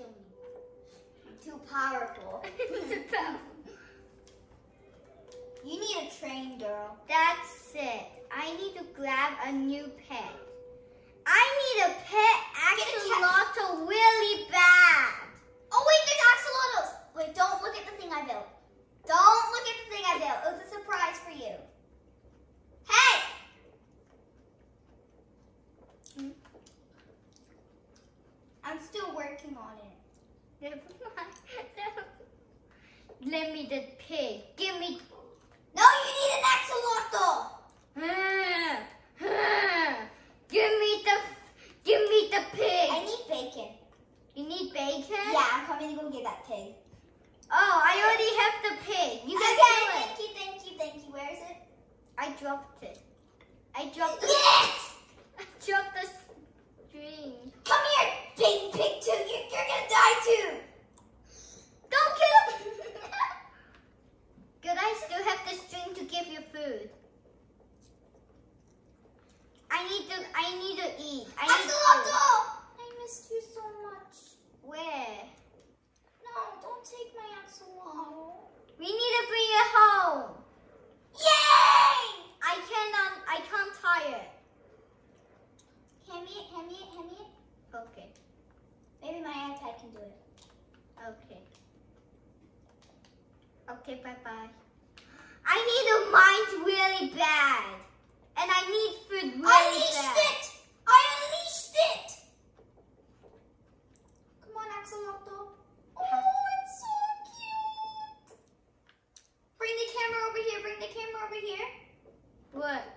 kill me. Too powerful. Too powerful. You need a train, girl. That's it. I need to grab a new pet. I need a pet, actually, lots of really bad. Working on it. Never mind. Let me the pig. Give me. No, you need an axolotl. Give me the. Give me the pig. I need bacon. You need bacon? Yeah, I'm coming to go get that pig. Oh, I already have the pig. You can okay, do it. thank you, thank you, thank you. Where is it? I dropped it. I dropped the. Yes! I dropped the string. Come here, pig too. You're, you're gonna die too. Don't kill him. Good, I still have the string to give you food. I need to. I need to eat. I need food. I missed you so much. Where? No, don't take my axolotl. We need to bring it home. Yay! I cannot. I can't tie it. Hand me it, hand me it, hand me it. Okay. Maybe my iPad can do it. Okay. Okay. Bye bye. I need a mine really bad, and I need food really Unleashed it! I unleashed it! Come on, axolotl. Oh, it's so cute. Bring the camera over here. Bring the camera over here. What?